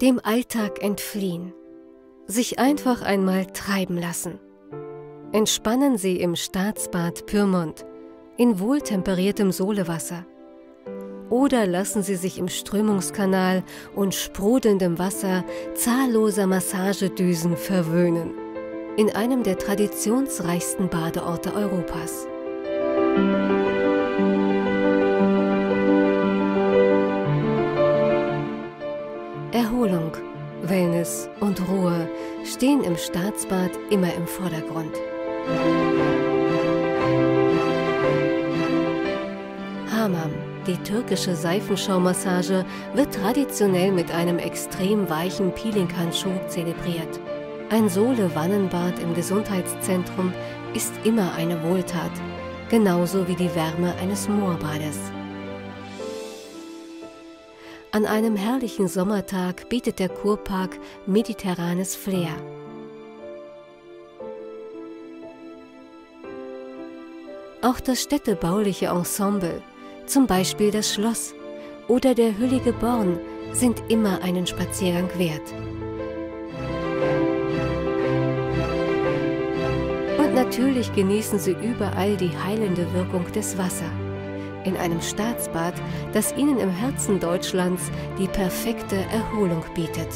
Dem Alltag entfliehen. Sich einfach einmal treiben lassen. Entspannen Sie im Staatsbad Pyrmont in wohltemperiertem Solewasser. Oder lassen Sie sich im Strömungskanal und sprudelndem Wasser zahlloser Massagedüsen verwöhnen. In einem der traditionsreichsten Badeorte Europas. Erholung, Wellness und Ruhe stehen im Staatsbad immer im Vordergrund. Hamam, die türkische Seifenschaumassage, wird traditionell mit einem extrem weichen Peelinghandschuh zelebriert. Ein Sohle-Wannenbad im Gesundheitszentrum ist immer eine Wohltat, genauso wie die Wärme eines Moorbades. An einem herrlichen Sommertag bietet der Kurpark mediterranes Flair. Auch das städtebauliche Ensemble, zum Beispiel das Schloss oder der hüllige Born, sind immer einen Spaziergang wert. Und natürlich genießen Sie überall die heilende Wirkung des Wassers in einem Staatsbad, das ihnen im Herzen Deutschlands die perfekte Erholung bietet.